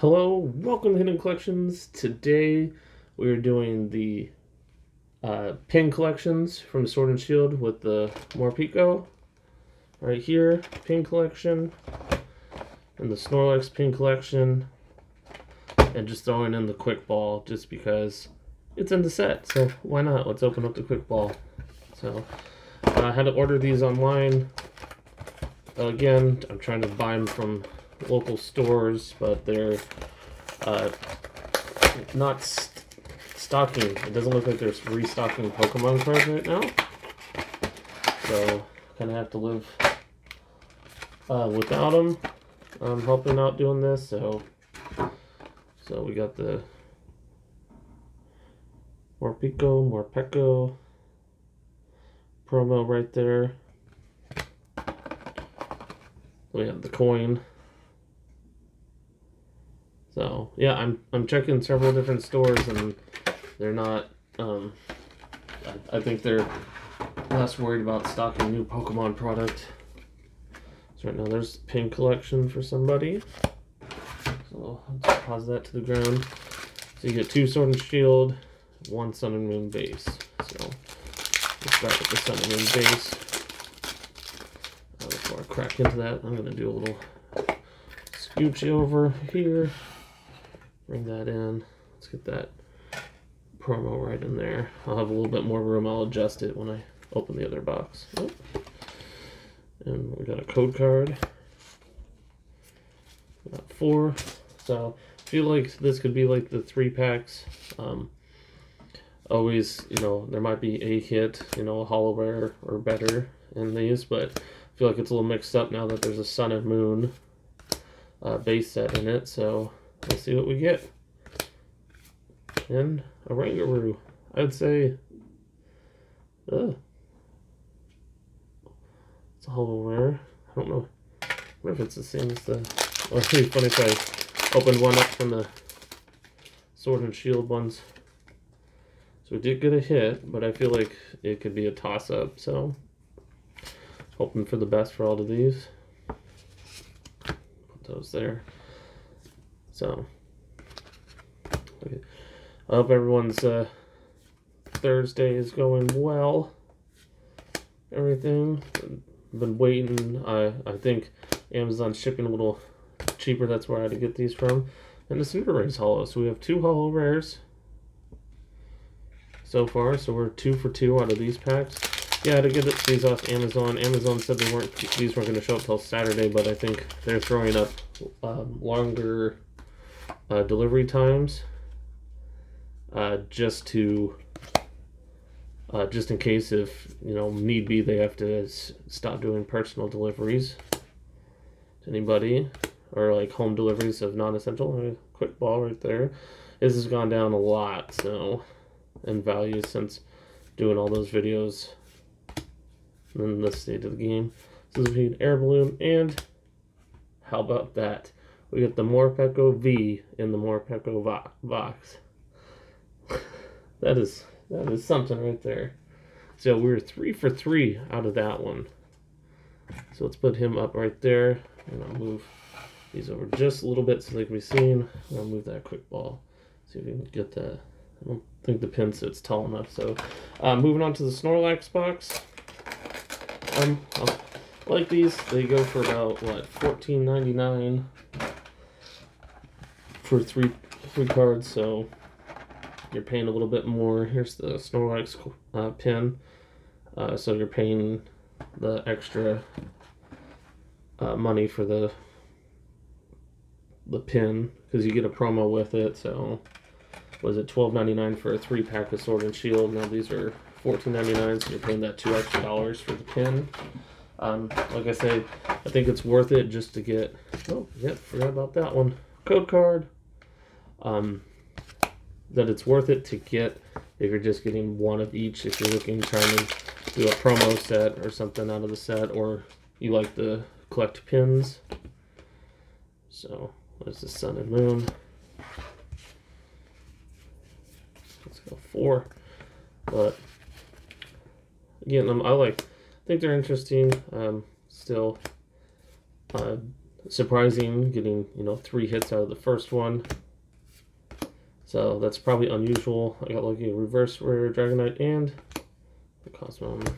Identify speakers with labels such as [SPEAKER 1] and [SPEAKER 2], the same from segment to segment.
[SPEAKER 1] Hello, welcome to Hidden Collections. Today we are doing the uh, pin collections from Sword and Shield with the Morpeko. Right here, pin collection, and the Snorlax pin collection, and just throwing in the quick ball just because it's in the set. So why not? Let's open up the quick ball. So uh, I had to order these online. Again, I'm trying to buy them from local stores, but they're uh, not st stocking. It doesn't look like they're restocking Pokemon cards right now. So, kind of have to live uh, without them. I'm helping out doing this, so so we got the Morpeko, Morpeko promo right there. We have the coin. So yeah, I'm I'm checking several different stores and they're not. Um, I, I think they're less worried about stocking new Pokemon product. So right now there's pin collection for somebody. So let's pause that to the ground. So you get two Sword and Shield, one Sun and Moon base. So start with the Sun and Moon base. Uh, before I crack into that, I'm gonna do a little scooch over here. Bring that in. Let's get that promo right in there. I'll have a little bit more room. I'll adjust it when I open the other box. Oh. And we got a code card. Got four. So I feel like this could be like the three packs. Um, always, you know, there might be a hit, you know, a holo rare or better in these, but I feel like it's a little mixed up now that there's a sun and moon uh, base set in it. So Let's see what we get. And a Rangaroo. I'd say, uh, it's a holo rare. I don't know. I wonder if it's the same as the. Oh, it'd be funny if I opened one up from the Sword and Shield ones. So we did get a hit, but I feel like it could be a toss up. So hoping for the best for all of these. Put those there. So. I hope everyone's uh, Thursday is going well. Everything. Been waiting. I I think Amazon shipping a little cheaper. That's where I had to get these from. And the Cinderace holo. So we have two holo rares so far. So we're two for two out of these packs. Yeah, to get these off Amazon. Amazon said they weren't these weren't going to show up till Saturday, but I think they're throwing up um, longer uh, delivery times uh, just to uh, just in case if you know need be they have to stop doing personal deliveries to anybody or like home deliveries of non-essential. Quick ball right there. This has gone down a lot so in value since doing all those videos. In the state of the game. So this is air balloon and how about that we get the Morpeko V in the Morpeko box. that is that is something right there. So we are three for three out of that one. So let's put him up right there. And I'll move these over just a little bit so they can be seen. I'll move that quick ball. See if we can get that. I don't think the pin sits tall enough. So uh, moving on to the Snorlax box. Um, I'll, like these, they go for about what, fourteen ninety nine for three three cards, so you're paying a little bit more. Here's the Snorlax uh, pin, uh, so you're paying the extra uh, money for the the pin because you get a promo with it. So was it twelve ninety nine for a three pack of Sword and Shield? Now these are fourteen ninety nine, so you're paying that two extra dollars for the pin. Um, like I say, I think it's worth it just to get. Oh, yep, forgot about that one. Code card um, that it's worth it to get if you're just getting one of each. If you're looking trying to do a promo set or something out of the set, or you like to collect pins. So there's the sun and moon. Let's go four. But again, um, I like. I think they're interesting. Um, still, uh, surprising getting, you know, three hits out of the first one. So that's probably unusual. I got lucky reverse rare Dragonite and the Cosmog.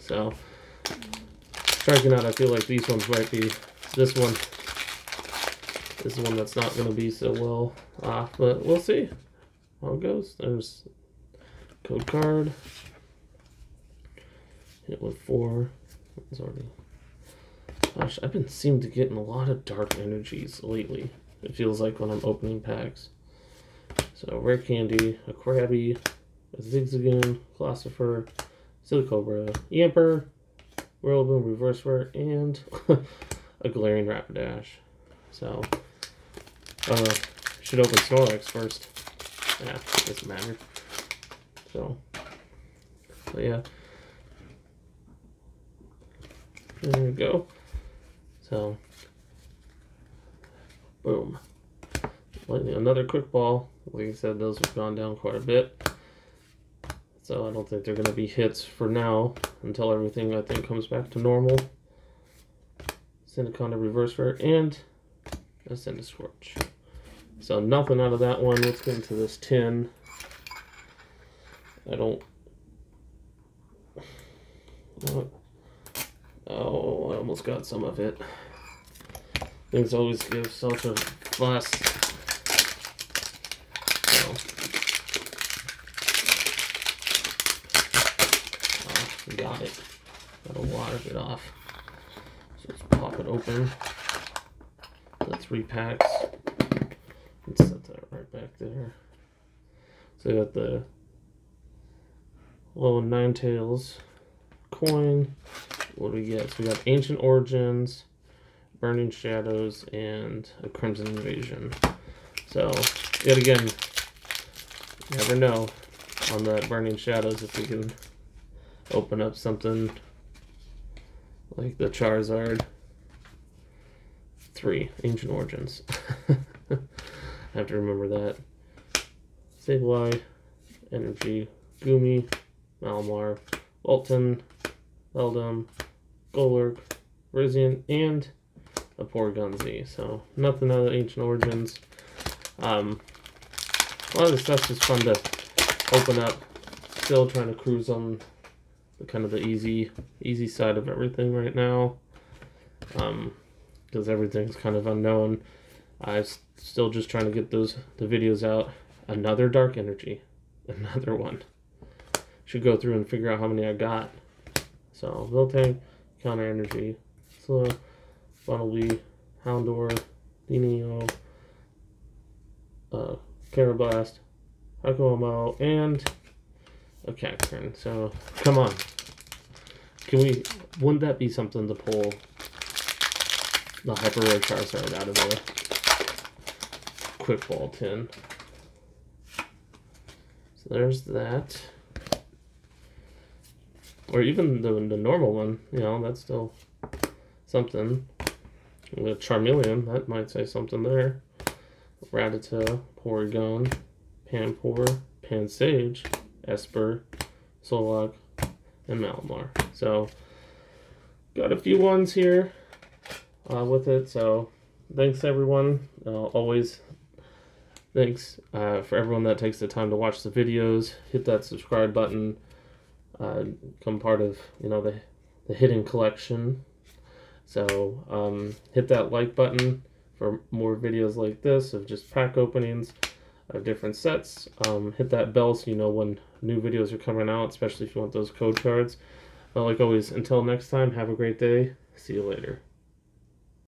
[SPEAKER 1] So Dragonite, I feel like these ones might be this one. This is one that's not going to be so well off, but we'll see how it goes. There's code card. Hit with four. It's already. Gosh, I've been seeming to get in a lot of dark energies lately. It feels like when I'm opening packs. So rare candy, a Krabby, a Zigzagoon, Philosopher, Silicobra, Yamper, Rillaboom Reverse Rare, and a Galarian Rapidash. So, uh, should open Snorlax first. Yeah, doesn't matter. So, but yeah. There we go. So, boom. Lightning, another quick ball. Like I said, those have gone down quite a bit. So I don't think they're going to be hits for now until everything, I think, comes back to normal. Sandaconda reverse rare and a Centiskorch. So nothing out of that one. Let's get into this tin. I don't... Oh, I almost got some of it. Things always give such a fuss. So. Oh, got it. Got a lot of it off. So let's pop it open. The three packs. Let's set that right back there. So I got the low tails coin. What do we get? So we got Ancient Origins, Burning Shadows, and a Crimson Invasion. So, yet again, never know on that Burning Shadows if we can open up something like the Charizard. Three, Ancient Origins. I have to remember that. Sableye, Energy, Goomy, Malamar, Walton, Beldum, Golurk, Rizian, and a Porygon Z. So nothing out of Ancient Origins. Um, a lot of the stuff's just fun to open up. Still trying to cruise on kind of the easy easy side of everything right now. Um, because everything's kind of unknown. I'm still just trying to get those the videos out. Another Dark Energy, another one. Should go through and figure out how many I got. So Miltank, Counter Energy, Slow, Bunnelby, Houndour, Deino, uh, Karrablast, Hakamo-o, and a Cacturne. So come on. Can we wouldn't that be something to pull the hyper rare Charizard out of the quick ball tin? So there's that or even the the normal one, you know, that's still something. The Charmeleon, that might say something there. Rattata, Porygon, Panpour, Pansage, Espurr, Solak, and Malamar. So, got a few ones here uh, with it. So, thanks everyone. Uh, always thanks uh, for everyone that takes the time to watch the videos. Hit that subscribe button uh, become part of you know the the hidden collection. So um, hit that like button for more videos like this of just pack openings of different sets. Um, hit that bell so you know when new videos are coming out, especially if you want those code cards. But like always, until next time, have a great day. See you later.